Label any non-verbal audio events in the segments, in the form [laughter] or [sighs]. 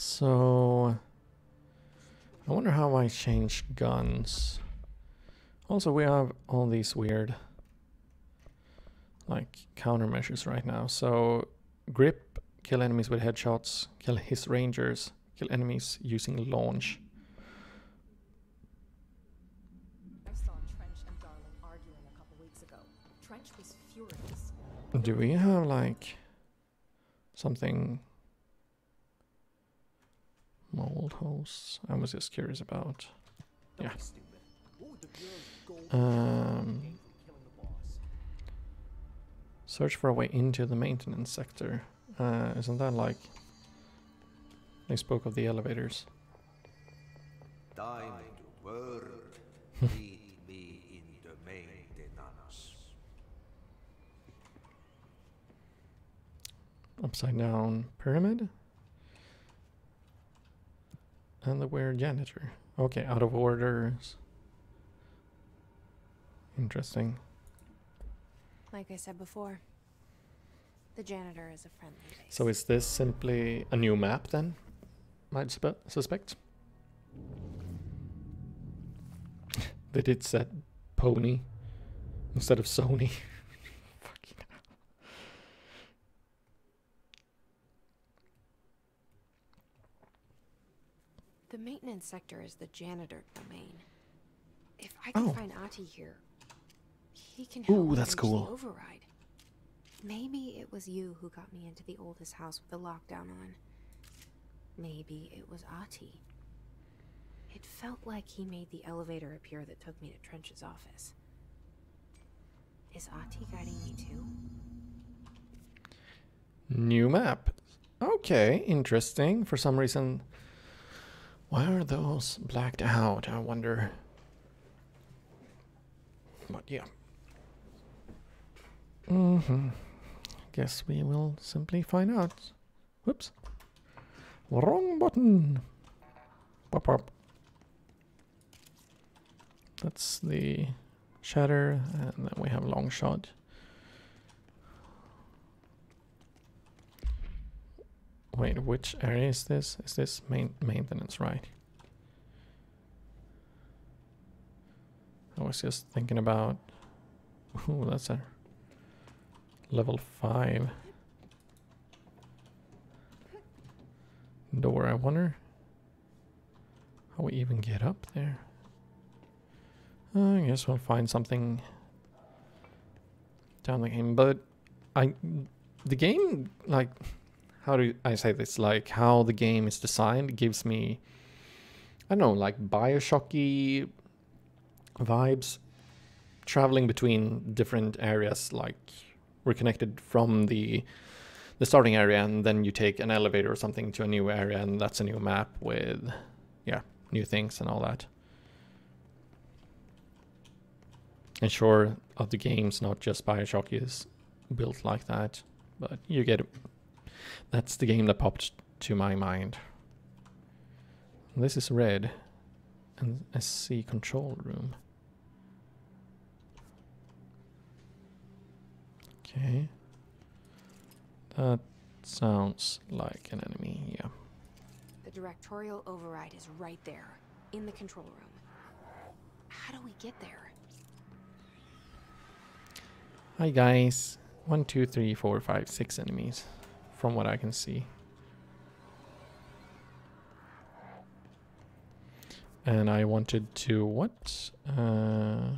So I wonder how I change guns. Also, we have all these weird like countermeasures right now. So grip, kill enemies with headshots, kill Hiss rangers, kill enemies using launch. I saw Trench and Darling arguing a couple weeks ago. Trench was furious. Do we have like something mold hosts? I was just curious about. Yeah. Um, search for a way into the maintenance sector. Uh, isn't that like they spoke of the elevators? Time to work. [laughs] Lead me into maintenance. Upside down pyramid. And the weird janitor. Okay, out of orders. Interesting. Like I said before, the janitor is a friendly. So is this simply a new map then? Might suspe- suspect. they did set pony instead of Sony. [laughs] The maintenance sector is the janitor domain. If I can Oh. find Ahti here, he can help Ooh, that's cool. Override. Maybe it was you who got me into the oldest house with the lockdown on. Maybe it was Ahti. It felt like he made the elevator appear that took me to Trench's office. Is Ahti guiding me too? New map. Okay, interesting. For some reason, why are those blacked out? I wonder. But yeah. hmm Guess we will simply find out. Whoops. Wrong button. Pop pop. That's the shatter, and then we have long shot. Wait, which area is this? Is this main maintenance, right? I was just thinking about. Ooh, that's a level five door. I wonder how we even get up there. I guess we'll find something down the game, but I, the game like how do I say this? Like how the game is designed gives me, I don't know, like Bioshocky vibes, traveling between different areas. Like we're connected from the the starting area, and then you take an elevator or something to a new area, and that's a new map with, yeah, new things and all that. And sure, other games, not just Bioshock is built like that, but you get. That's the game that popped to my mind. This is red. And SC control room. Okay. That sounds like an enemy, yeah. The directorial override is right there, in the control room. How do we get there? Hi guys. One, two, three, four, five, six enemies. From what I can see. And I wanted to what? Uh,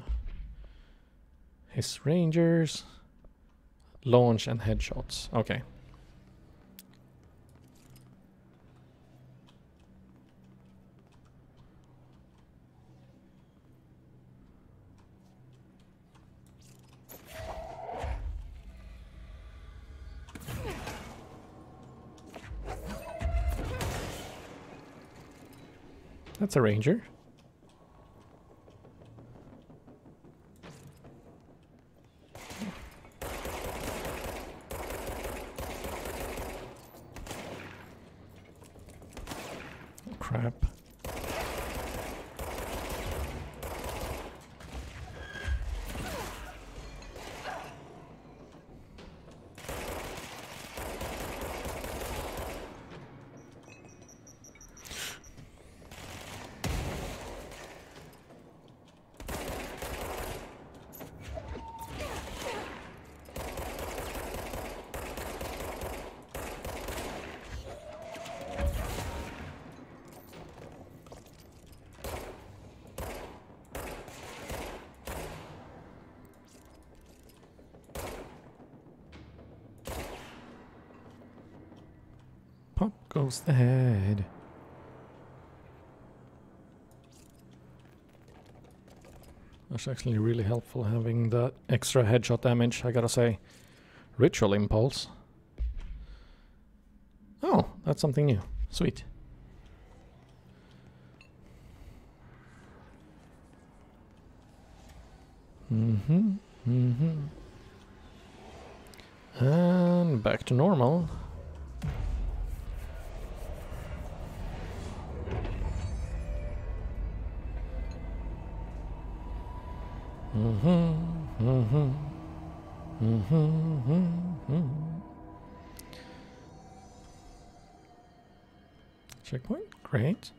Hiss rangers, launch and headshots. Okay. That's a ranger. Crap. The head. That's actually really helpful having that extra headshot damage, I gotta say. Ritual Impulse. Oh, that's something new. Sweet. Mm-hmm. Mm-hmm. And back to normal. Checkpoint, great.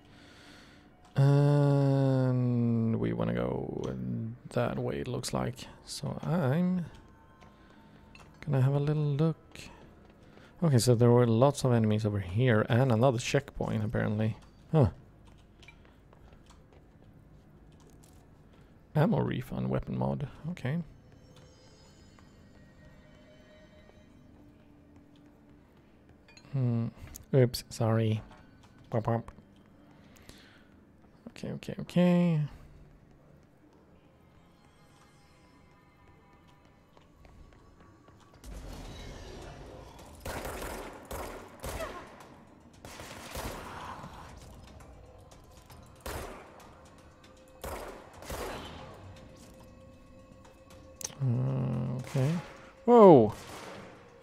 And we want to go that way, it looks like. So I'm gonna have a little look. Okay, so there were lots of enemies over here and another checkpoint apparently. Huh. Ammo refund weapon mod. Okay. Hmm. Oops, sorry. Okay, okay, okay.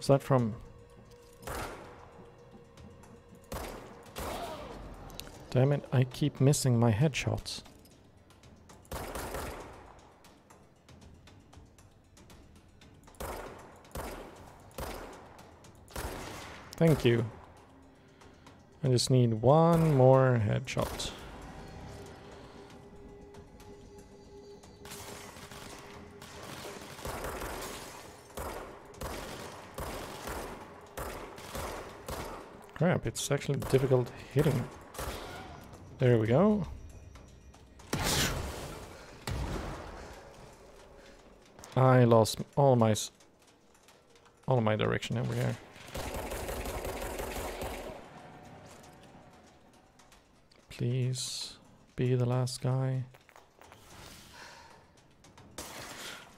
That from... Damn it, I keep missing my headshots. Thank you. I just need one more headshot. Crap, it's actually difficult hitting. There we go. I lost all my all my direction over here. Please be the last guy.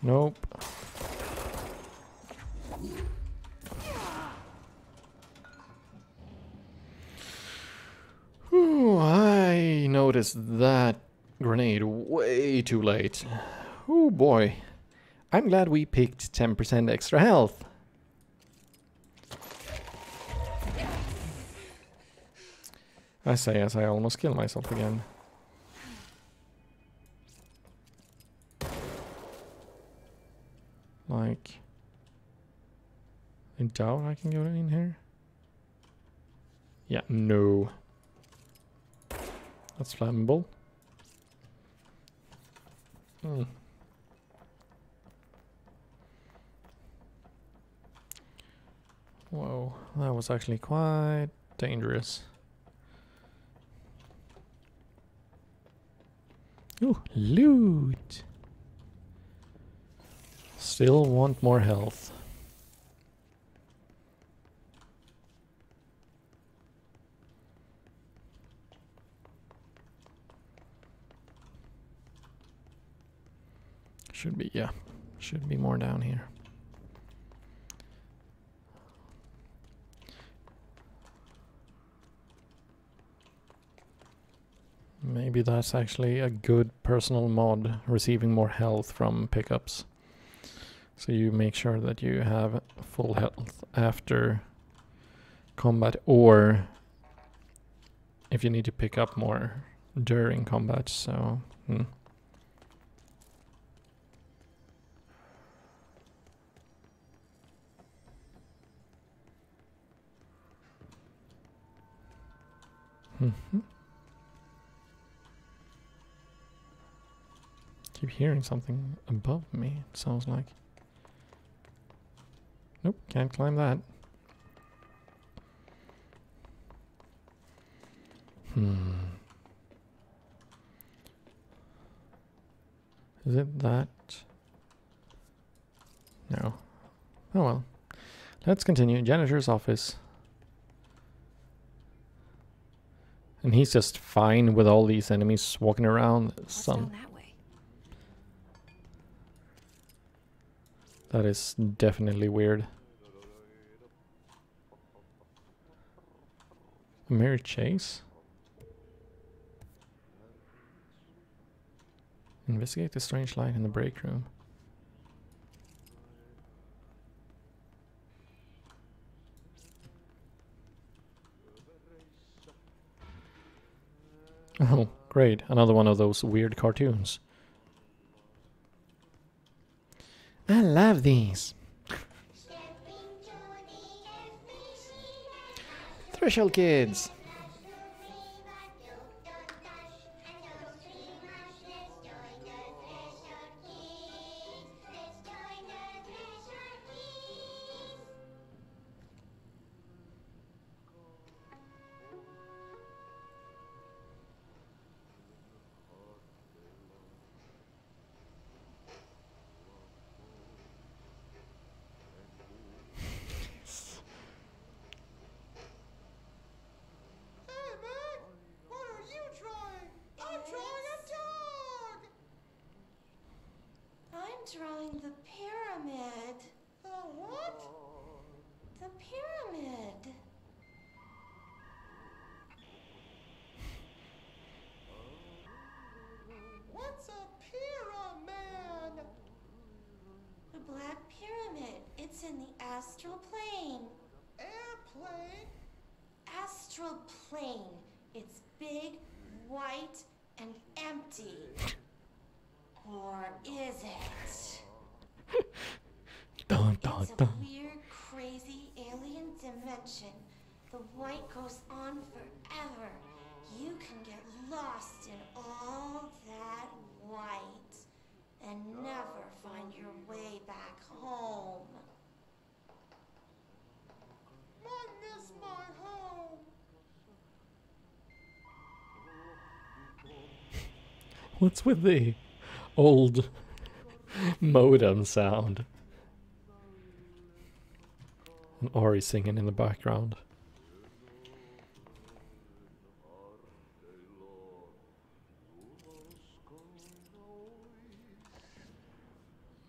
Nope. Noticed that grenade way too late. Oh boy. I'm glad we picked 10% extra health. I say as I almost kill myself again. Like... I doubt I can go in here. Yeah, no. That's flammable. Hmm. Whoa, that was actually quite dangerous. Ooh, loot! Still want more health. Should be, yeah. Should be more down here. Maybe that's actually a good personal mod, receiving more health from pickups. So you make sure that you have full health after combat or if you need to pick up more during combat, so... Hmm. Mhm. Keep hearing something above me, it sounds like. Nope, can't climb that. Hmm. Is it that? No. Oh well. Let's continue. Janitor's office. And he's just fine with all these enemies walking around. What's Some that that is definitely weird. Mary Chase? Investigate the strange light in the break room. Oh, great. Another one of those weird cartoons. I love these. Threshold Kids. In the astral plane. Airplane? Astral plane. It's big, white, and empty. Or is it? [laughs] Dun, dun, It's a dun. weird, crazy alien dimension. The white goes on forever. You can get lost in all that white and never find your way back home. I miss my home. What's with the old modem sound? And Ori singing in the background.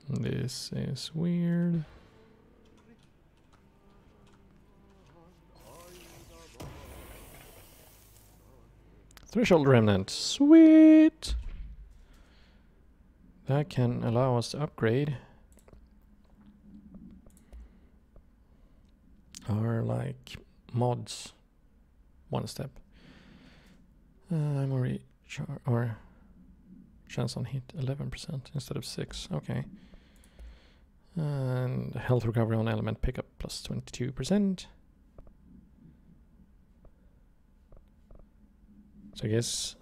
This is weird. Threshold Remnant. Sweet! That can allow us to upgrade our like mods one step. Uh, memory char or chance on hit 11% instead of 6. Okay. And health recovery on element pickup plus 22%. So I guess.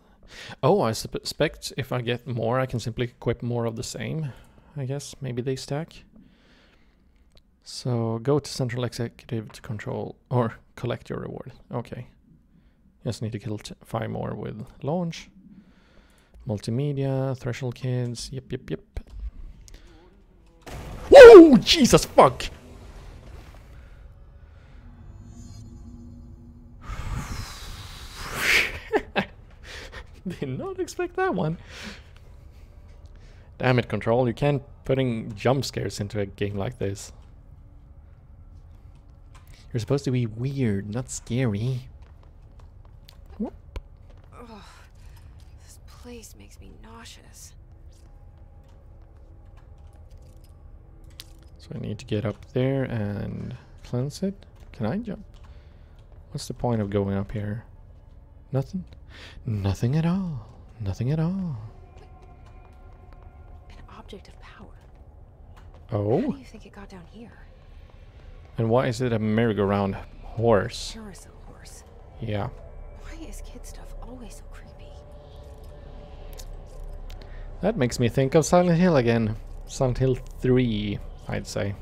Oh, I suspect if I get more, I can simply equip more of the same. I guess maybe they stack. So go to central executive to control or collect your reward. Okay. Just need to kill five more with launch. Multimedia, threshold kids. Yep, yep, yep. Whoa! Jesus fuck! [laughs] Did not expect that one. Damn it, Control. You can't putting jump scares into a game like this. You're supposed to be weird, not scary. Whoop. Ugh. This place makes me nauseous. So I need to get up there and cleanse it. Can I jump? What's the point of going up here? Nothing? Nothing at all. Nothing at all. An object of power. Oh? How do you think it got down here? And why is it a merry-go-round horse? Carousel horse. Yeah. Why is kid stuff always so creepy? That makes me think of Silent Hill again. Silent Hill 3, I'd say.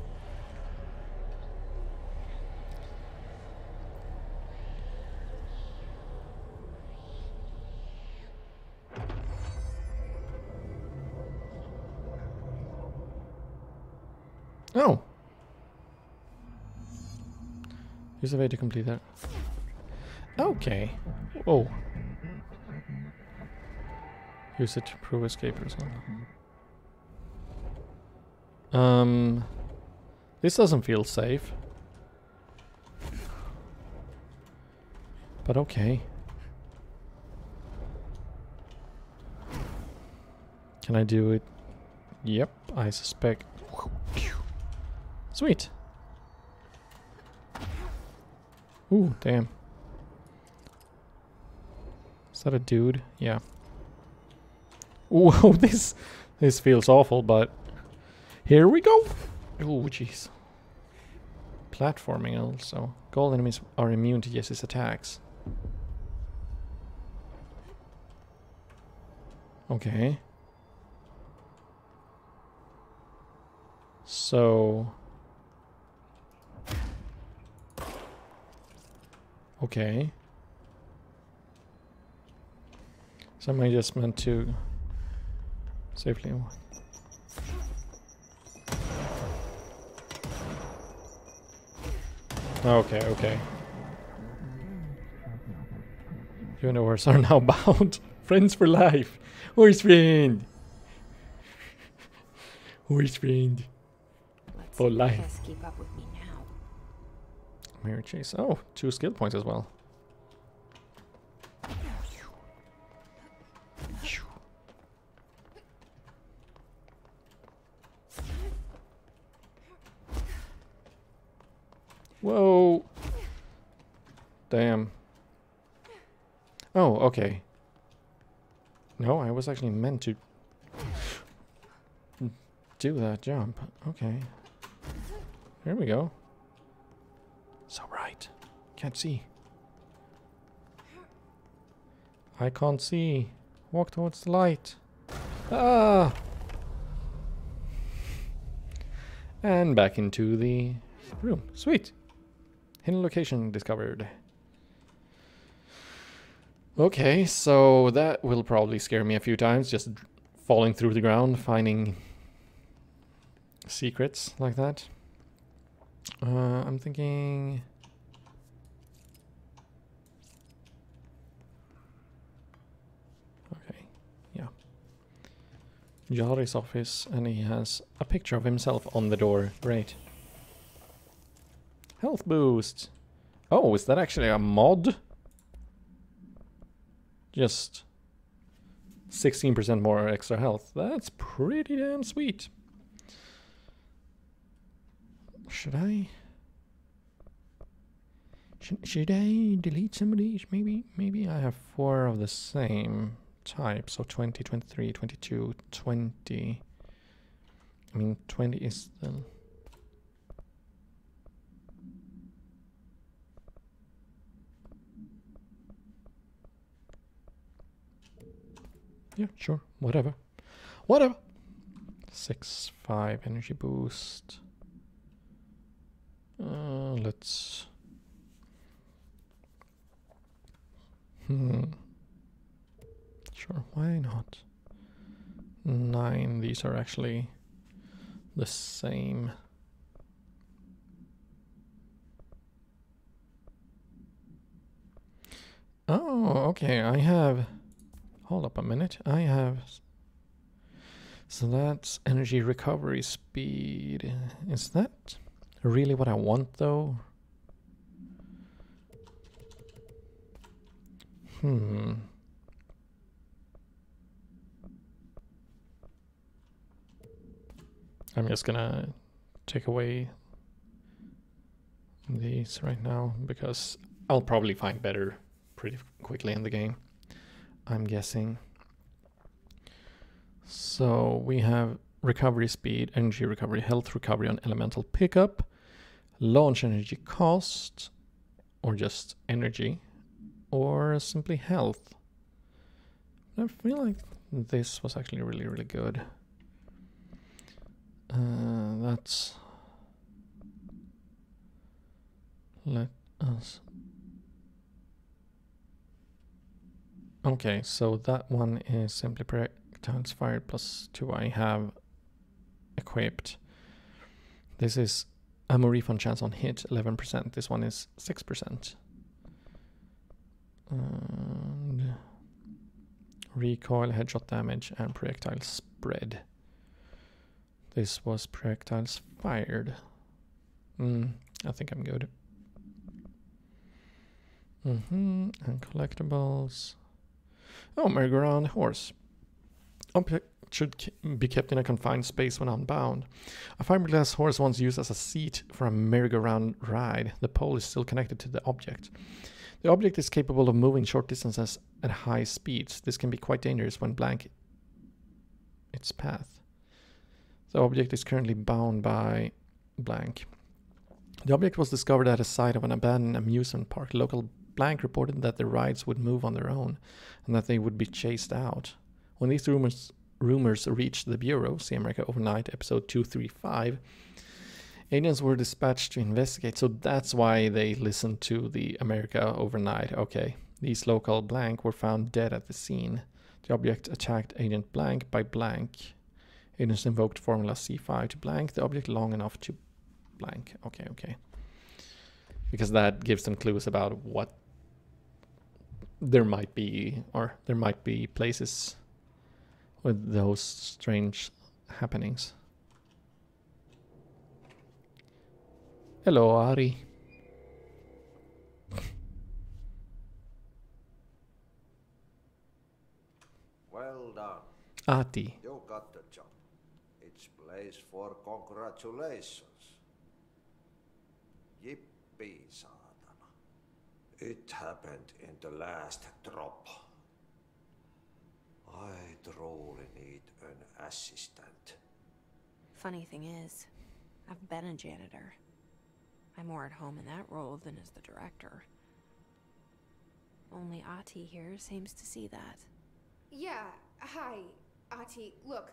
Oh! Here's a way to complete that. Okay. Oh. Use it to prove escape or something. Um, this doesn't feel safe. But okay. Can I do it? Yep, I suspect. Sweet. Ooh, damn. Is that a dude? Yeah. Whoa, [laughs] this this feels awful, but here we go. Oh, jeez. Platforming also. Gold enemies are immune to Jesse's attacks. Okay. So... Okay. So I just meant to safely... Okay, okay. Universe are [laughs] now bound. Friends for life. Who is friend? Who is friend? Let's For life. Keep up with me Mary Chase. Oh, two skill points as well. Whoa. Damn. Oh, okay. No, I was actually meant to do that jump. Okay. Here we go. Can't see. I can't see. Walk towards the light. Ah! And back into the room. Sweet. Hidden location discovered. Okay, so that will probably scare me a few times, just falling through the ground, finding secrets like that. Uh, I'm thinking. Okay, yeah. Jari's office, and he has a picture of himself on the door. Great. Health boost. Oh, is that actually a mod? Just 16% more extra health. That's pretty damn sweet. Should I? Should, should I delete some of these? Maybe, maybe I have four of the same type. So 20, 23, 22, 20. I mean, 20 is the... Yeah, sure. Whatever. Whatever. 6, 5 energy boost. Uh, let's. Hmm. Sure, why not? Nine. These are actually the same. Oh, okay. I have. Hold up a minute. I have. So that's energy recovery speed. Is that really what I want though? Hmm. I'm just gonna take away these right now because I'll probably find better pretty quickly in the game. I'm guessing. So we have recovery speed, energy recovery, health recovery on elemental pickup, launch energy cost, or just energy, or simply health. I feel like this was actually really, really good. Uh, that's. Let us. Okay, so that one is simply projectiles fired plus two I have equipped. This is ammo refund chance on hit 11%. This one is 6%. And recoil, headshot damage, and projectile spread. This was projectiles fired. Mm, I think I'm good. Mm-hmm. And collectibles. Oh, merry-go-round horse. Object should be kept in a confined space when unbound. A fiberglass horse once used as a seat for a merry-go-round ride. The pole is still connected to the object. The object is capable of moving short distances at high speeds. This can be quite dangerous when blank its path. The object is currently bound by blank. The object was discovered at a site of an abandoned amusement park. Local blank reported that the rides would move on their own and that they would be chased out. When these rumors rumors reached the bureau, see America Overnight, episode 235, agents were dispatched to investigate. So that's why they listened to the America Overnight. Okay, these local blank were found dead at the scene. The object attacked Agent Blank by blank. Agents invoked Formula C5 to blank the object long enough to blank. Okay, okay. Because that gives some clues about what there might be, or there might be places with those strange happenings. Hello, Ari. Well done. Ahti. You got the job. It's place for congratulations. Yippee, saatana. It happened in the last drop. I truly need an assistant. Funny thing is, I've been a janitor. I'm more at home in that role than as the director. Only Ahti here seems to see that. Yeah, hi, Ahti. Look,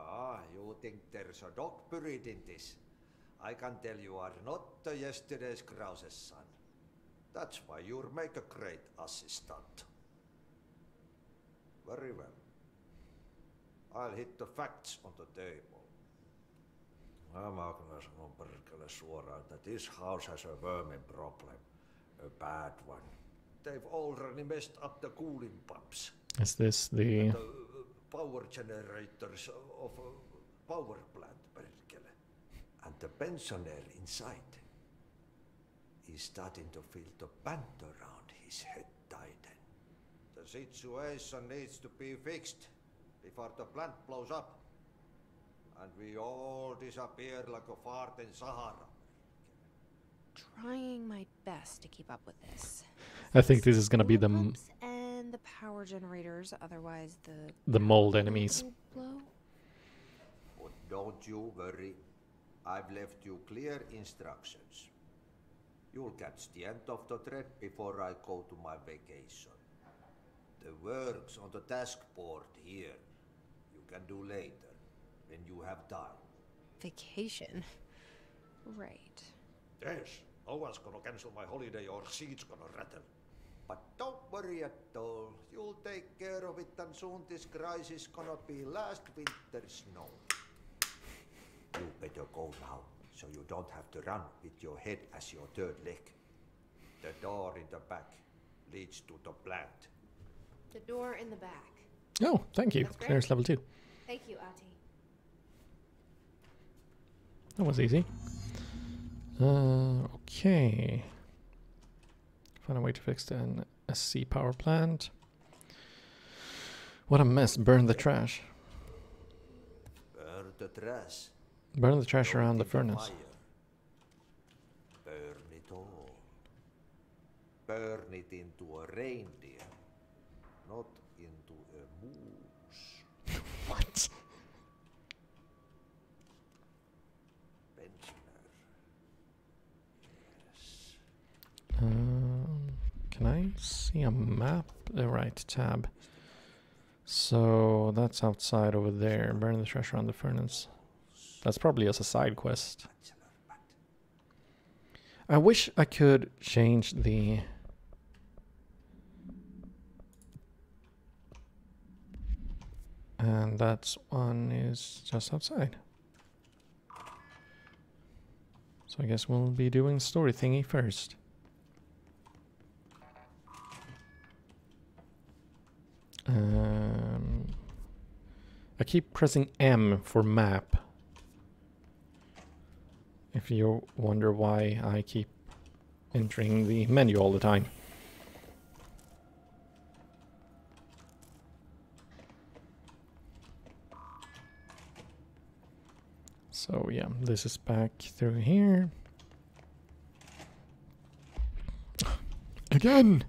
you think there's a dog buried in this? I can tell you are not the yesterday's Krause's son. That's why you'll make a great assistant. Very well. I'll hit the facts on the table. Mä kyllä sanon perkele suoraan, että this house has a vermin problem. A bad one. They've already messed up the cooling pumps. Is this the the uh, power generators of a power plant, perkele. And the pensioner inside is starting to feel the band around his head tighten. The situation needs to be fixed before the plant blows up. And we all disappear like a fart in Sahara. Trying my best to keep up with this. I think this is gonna be the m- and the power generators, otherwise the the mold enemies. blow. But don't you worry. I've left you clear instructions. You'll catch the end of the thread before I go to my vacation. The works on the task board here you can do later when you have time. Vacation. Right. Yes, no one's gonna cancel my holiday or seats gonna rattle. But don't worry at all. You'll take care of it and soon this crisis gonna be last winter's snow. You better go now, so you don't have to run with your head as your third leg. The door in the back leads to the plant. The door in the back. Oh, thank you. That's. Clearance level two. Thank you, Ahti. That was easy. Uh, okay. Find a way to fix an SC power plant. What a mess. Burn the trash. Burn the trash. Burn the trash around the furnace. Burn it all. Burn it into a reindeer, not into a moose. [laughs] What? Pensioner. Um, can I? see a map. The right tab. So that's outside over there. Burn the trash around the furnace. That's probably as a side quest. I wish I could change the and that one is just outside. So I guess we'll be doing story thingy first. Um, I keep pressing M for map. If you wonder why I keep entering the menu all the time. So yeah, this is back through here. Again!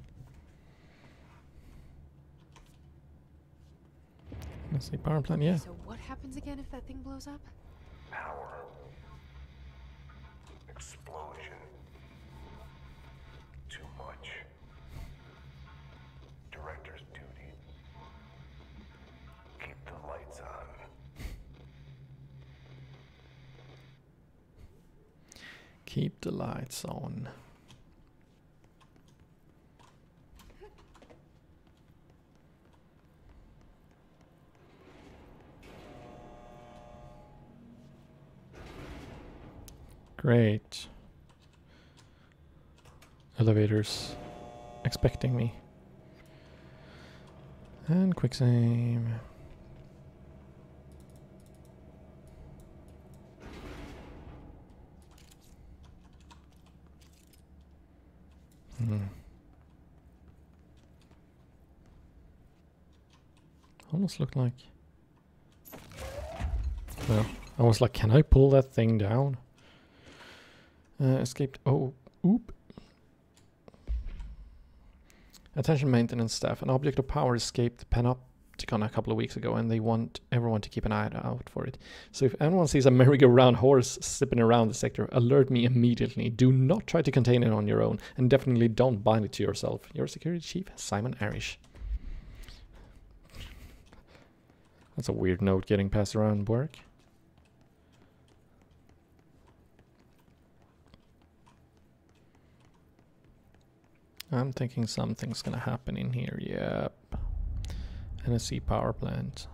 Let's see, power plant, yeah. So what happens again if that thing blows up? Power. Explosion. Too much. Director's duty. Keep the lights on. Keep the lights on. Great. Elevators expecting me. And quick save. Hmm. Almost looked like. Well, I was like, can I pull that thing down? Uh, escaped. Oh, oop. Attention maintenance staff. An object of power escaped Panopticon a couple of weeks ago, and they want everyone to keep an eye out for it. So if anyone sees a merry-go-round horse zipping around the sector, alert me immediately. Do not try to contain it on your own, and definitely don't bind it to yourself. Your security chief, Simon Arish. That's a weird note getting passed around work. I'm thinking something's gonna happen in here. Yep. and NSC power plant.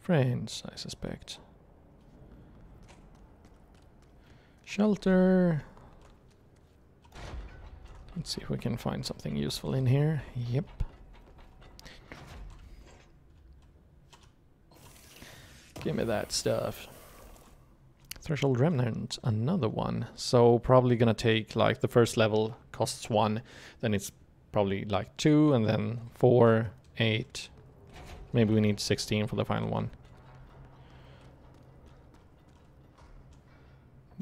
Friends, I suspect. Shelter. Let's see if we can find something useful in here. Yep. Give me that stuff. Threshold Remnant, another one. So probably gonna take like the first level costs one, then it's probably like two, and then four, eight. Maybe we need 16 for the final one.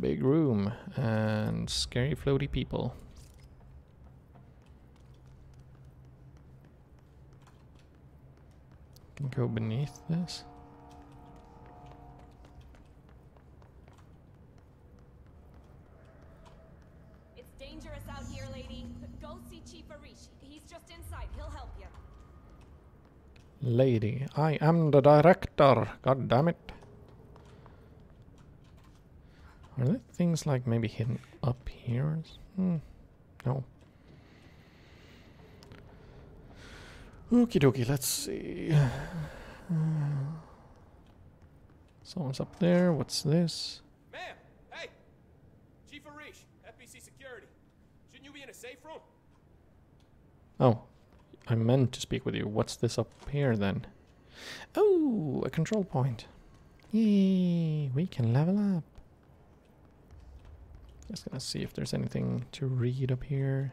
Big room and scary floaty people. Can go beneath this. Lady, I am the director. God damn it. Are there things like maybe hidden up here? Hmm. No. Okie dokie, let's see. [sighs] Someone's up there. What's this? Ma'am! Hey! Chief Arish, FBC Security. Shouldn't you be in a safe room? Oh, I meant to speak with you. What's this up here then? Oh, a control point. Yay, we can level up. Just gonna see if there's anything to read up here.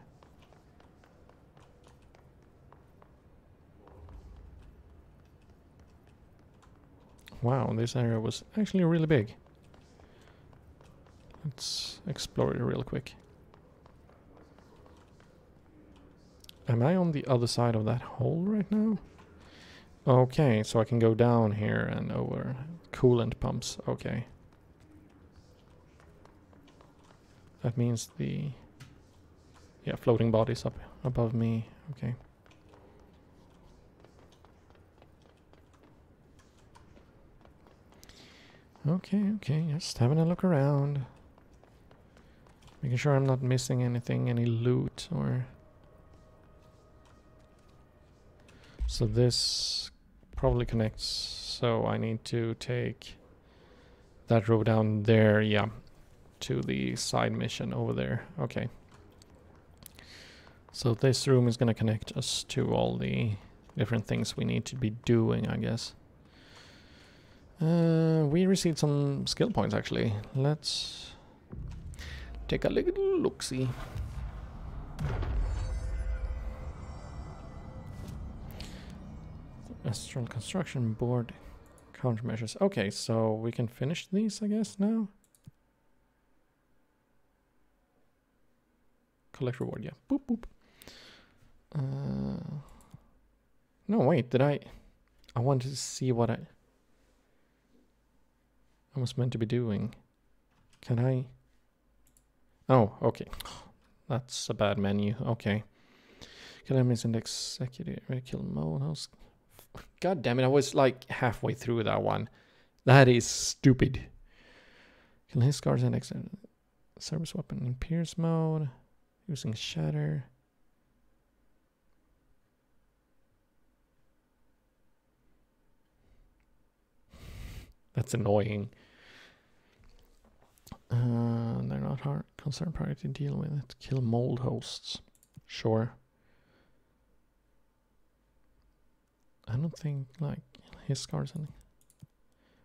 Wow, this area was actually really big. Let's explore it real quick. Am I on the other side of that hole right now? Okay, so I can go down here and over coolant pumps. Okay. That means the yeah floating bodies up above me. Okay. Okay, okay, just having a look around. Making sure I'm not missing anything, any loot or... So this probably connects, so I need to take that road down there, yeah, to the side mission over there. Okay. So this room is going to connect us to all the different things we need to be doing, I guess. Uh, we received some skill points actually. Let's take a little look Astral construction board countermeasures. Okay, so we can finish these, I guess, now. Collect reward, yeah. Boop boop. Uh, no, wait, did I? I wanted to see what I. I was meant to be doing. Can I? Oh, okay. That's a bad menu. Okay. Can I miss an executive kill mode? House? God damn it! I was like halfway through that one. That is stupid. Kill Hiss scars and exit service weapon in pierce mode. Using shatter. [laughs] That's annoying. Uh, they're not hard concern priority to deal with it. Kill mold hosts. Sure. I don't think like his scars any.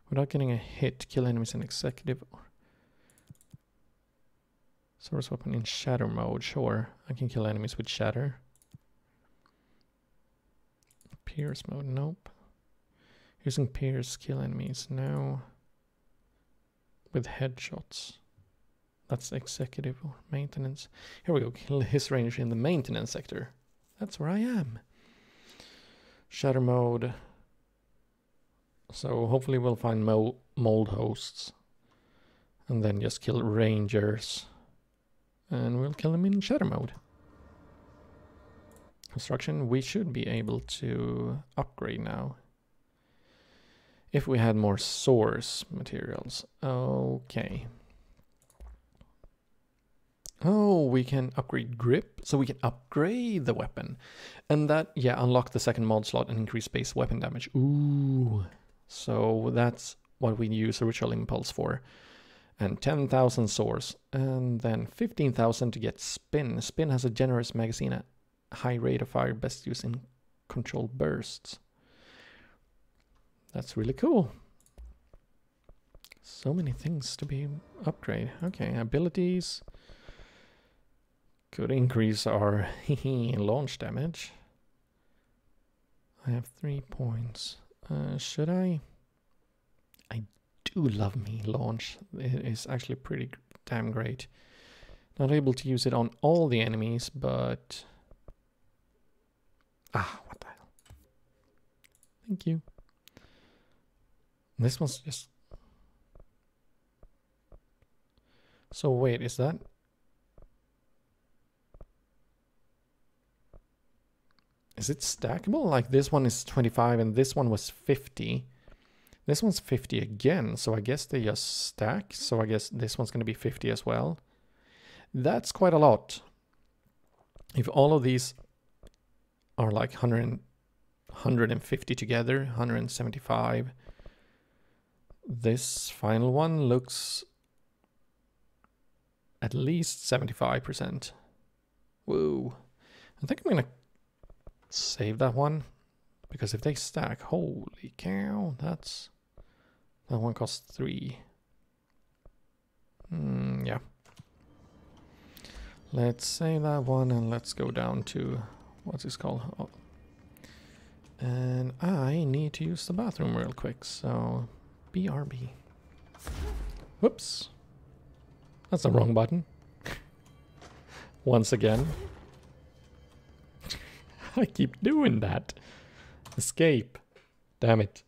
Without getting a hit, kill enemies in executive or service weapon in shatter mode. Sure, I can kill enemies with shatter. Pierce mode, nope. Using pierce, kill enemies, no. With headshots. That's executive or maintenance. Here we go, kill Hiss range in the maintenance sector. That's where I am. Shatter mode. So hopefully we'll find mo mold hosts. And then just kill rangers. And we'll kill them in shatter mode. Construction, we should be able to upgrade now. If we had more source materials. Okay. Oh, we can upgrade grip, so we can upgrade the weapon. And that, yeah, unlock the second mod slot and increase base weapon damage. Ooh. So that's what we use ritual impulse for. And 10,000 source. And then 15,000 to get spin. Spin has a generous magazine at high rate of fire, best used in controlled bursts. That's really cool. So many things to be upgrade. Okay, abilities could increase our [laughs] launch damage. I have three points. Uh, should I? I do love me launch. It is actually pretty damn great. Not able to use it on all the enemies, but... Ah, what the hell. Thank you. This one's just... So wait, is that... Is it stackable? Like this one is 25 and this one was 50. This one's 50 again, so I guess they just stack. So I guess this one's going to be 50 as well. That's quite a lot. If all of these are like 100, 150 together, 175. This final one looks at least 75%. Whoa. I think I'm going to save that one because if they stack, holy cow, that's that one costs three. Mm, yeah. Let's save that one and let's go down to what's this called? Oh. And I need to use the bathroom real quick, so BRB. Whoops. That's the wrong button. [laughs] Once again. [laughs] I keep doing that. Escape. Damn it.